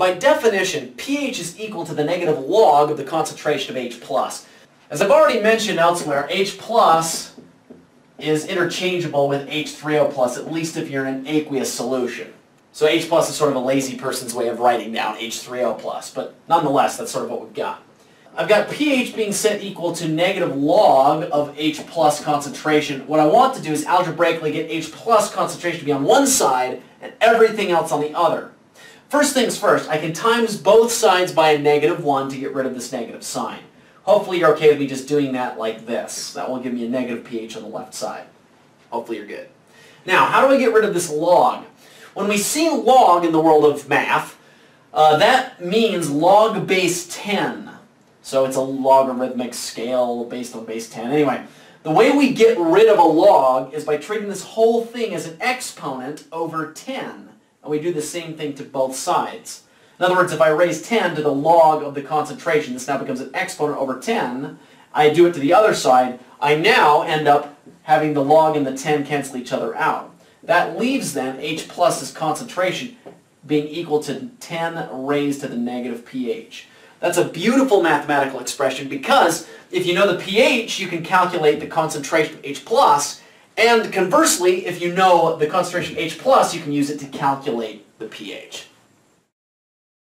By definition, pH is equal to the negative log of the concentration of H+. Plus. As I've already mentioned elsewhere, H plus is interchangeable with H3O plus, at least if you're in an aqueous solution. So H plus is sort of a lazy person's way of writing down H3O plus, but nonetheless, that's sort of what we've got. I've got pH being set equal to negative log of H plus concentration. What I want to do is algebraically get H plus concentration to be on one side and everything else on the other. First things first, I can times both sides by a negative 1 to get rid of this negative sign. Hopefully you're okay with me just doing that like this. That will give me a negative pH on the left side. Hopefully you're good. Now, how do I get rid of this log? When we see log in the world of math, uh, that means log base 10. So it's a logarithmic scale based on base 10. Anyway, the way we get rid of a log is by treating this whole thing as an exponent over 10. And we do the same thing to both sides. In other words, if I raise 10 to the log of the concentration, this now becomes an exponent over 10. I do it to the other side. I now end up having the log and the 10 cancel each other out. That leaves then H plus's concentration being equal to 10 raised to the negative pH. That's a beautiful mathematical expression because if you know the pH, you can calculate the concentration of H plus, and conversely, if you know the concentration H plus, you can use it to calculate the pH.